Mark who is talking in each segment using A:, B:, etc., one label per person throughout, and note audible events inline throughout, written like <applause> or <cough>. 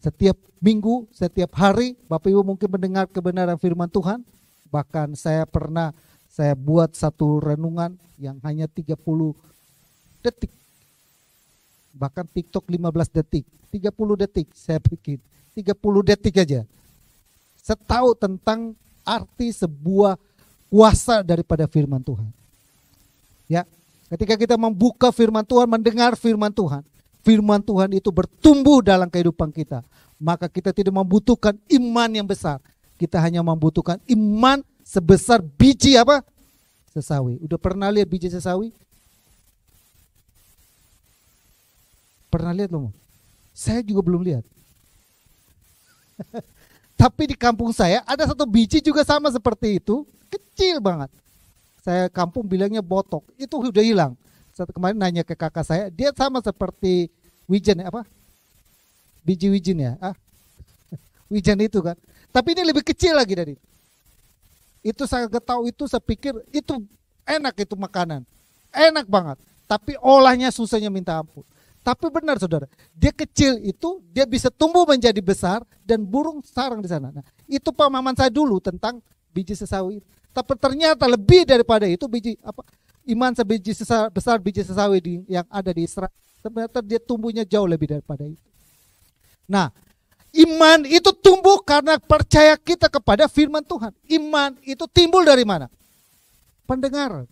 A: Setiap minggu, setiap hari Bapak Ibu mungkin mendengar kebenaran firman Tuhan. Bahkan saya pernah saya buat satu renungan yang hanya 30 detik. Bahkan TikTok 15 detik, 30 detik saya bikin. 30 detik aja. Setahu tentang arti sebuah kuasa daripada firman Tuhan. Ya, ketika kita membuka firman Tuhan, mendengar firman Tuhan, firman Tuhan itu bertumbuh dalam kehidupan kita, maka kita tidak membutuhkan iman yang besar. Kita hanya membutuhkan iman sebesar biji apa? Sesawi. Udah pernah lihat biji sesawi? Pernah lihat belum? Saya juga belum lihat. <laughs> Tapi di kampung saya ada satu biji juga sama seperti itu, kecil banget. Saya kampung bilangnya botok, itu udah hilang. Kemarin nanya ke kakak saya, dia sama seperti wijen apa? Biji wijen ya, ah, <laughs> wijen itu kan. Tapi ini lebih kecil lagi dari itu. Itu saya tahu itu saya pikir itu enak itu makanan, enak banget. Tapi olahnya susahnya minta ampun. Tapi benar saudara, dia kecil itu dia bisa tumbuh menjadi besar dan burung sarang di sana. Nah, itu pemahaman saya dulu tentang biji sesawi. Tapi ternyata lebih daripada itu biji apa iman sebiji sesar, besar biji sesawi di, yang ada di Israel. Ternyata dia tumbuhnya jauh lebih daripada itu. Nah, iman itu tumbuh karena percaya kita kepada firman Tuhan. Iman itu timbul dari mana? Pendengaran.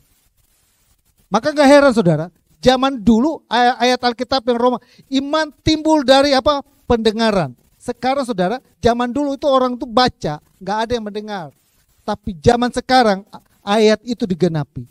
A: Maka gak heran saudara, Zaman dulu ayat Alkitab yang Roma, iman timbul dari apa? Pendengaran. Sekarang saudara, zaman dulu itu orang itu baca, nggak ada yang mendengar. Tapi zaman sekarang ayat itu digenapi.